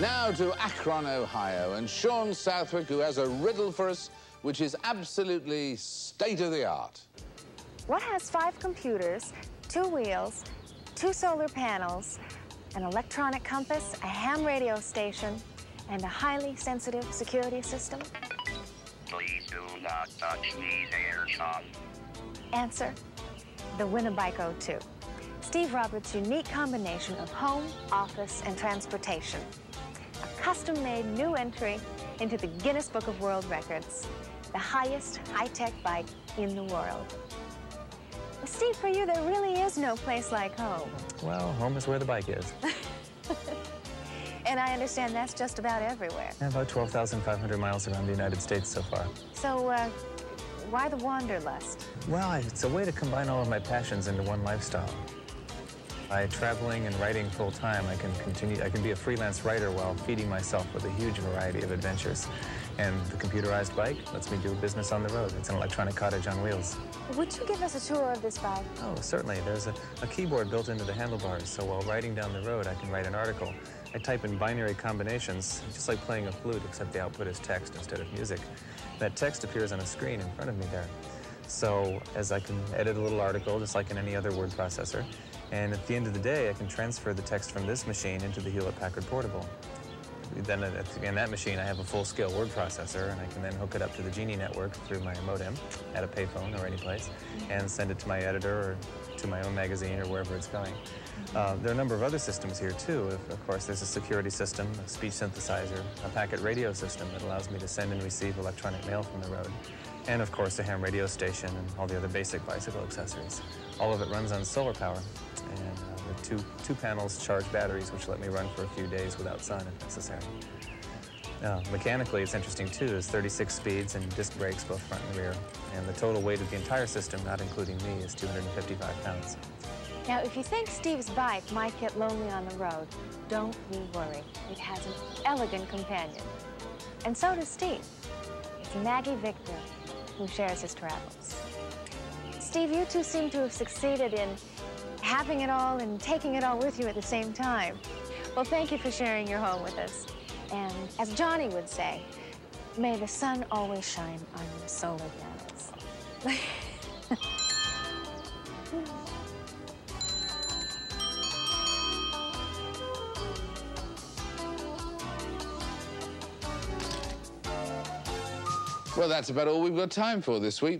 Now to Akron, Ohio, and Shawn Southwick, who has a riddle for us, which is absolutely state of the art. What has five computers, two wheels, two solar panels, an electronic compass, a ham radio station, and a highly sensitive security system? Please do not touch these AirShots. Answer, the Winnebiko 2. Steve Roberts' unique combination of home, office, and transportation a custom-made new entry into the Guinness Book of World Records, the highest high-tech bike in the world. Steve, for you, there really is no place like home. Well, home is where the bike is. and I understand that's just about everywhere. about 12,500 miles around the United States so far. So, uh, why the wanderlust? Well, it's a way to combine all of my passions into one lifestyle. By traveling and writing full time, I can continue. I can be a freelance writer while feeding myself with a huge variety of adventures. And the computerized bike lets me do business on the road. It's an electronic cottage on wheels. Would you give us a tour of this bike? Oh, certainly. There's a, a keyboard built into the handlebars, so while riding down the road, I can write an article. I type in binary combinations, just like playing a flute, except the output is text instead of music. That text appears on a screen in front of me there. So as I can edit a little article, just like in any other word processor, and at the end of the day, I can transfer the text from this machine into the Hewlett-Packard Portable. Then in that machine, I have a full-scale word processor, and I can then hook it up to the Genie network through my modem at a payphone or any place, and send it to my editor or to my own magazine or wherever it's going. Uh, there are a number of other systems here, too. Of, of course, there's a security system, a speech synthesizer, a packet radio system that allows me to send and receive electronic mail from the road, and, of course, a ham radio station and all the other basic bicycle accessories. All of it runs on solar power, and uh, with two, two panels charge batteries, which let me run for a few days without sun if necessary. Uh, mechanically, it's interesting too. There's 36 speeds and disc brakes, both front and rear. And the total weight of the entire system, not including me, is 255 pounds. Now, if you think Steve's bike might get lonely on the road, don't you worry. It has an elegant companion. And so does Steve. It's Maggie Victor, who shares his travels. Steve, you two seem to have succeeded in having it all and taking it all with you at the same time. Well, thank you for sharing your home with us. And as Johnny would say, may the sun always shine on your solar panels. Well, that's about all we've got time for this week.